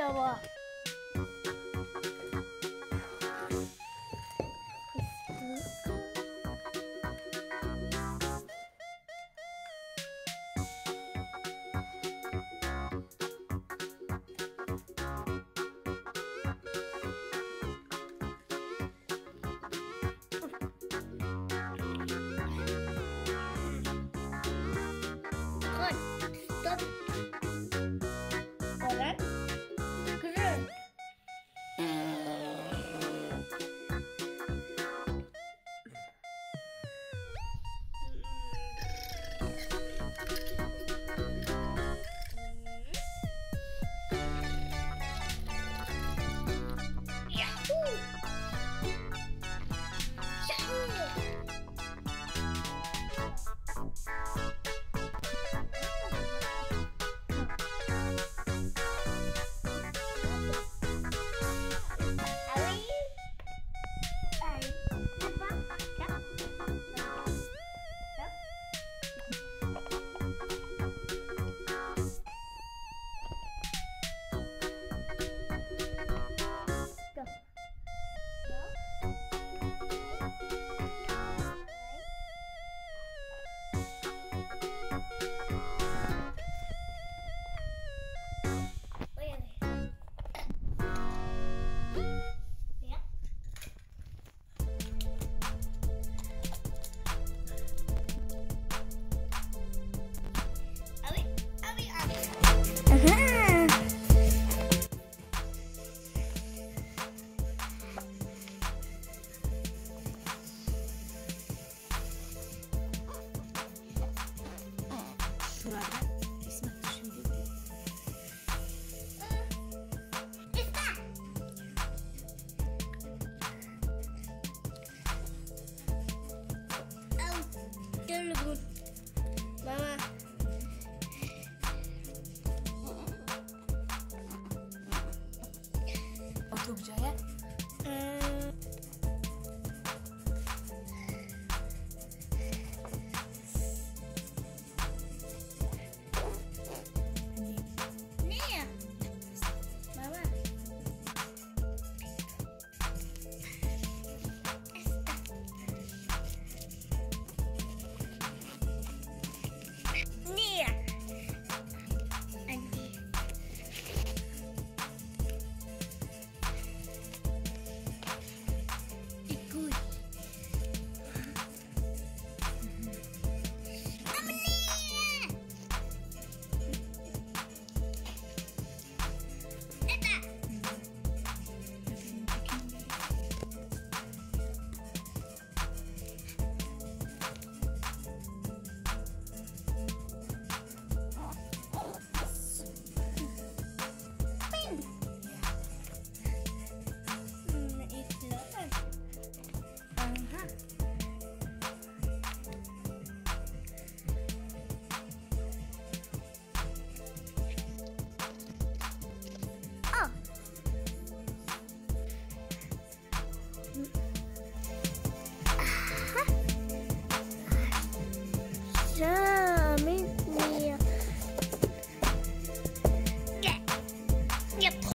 Iowa. Şurada İsmet şimdi Está. Au, So.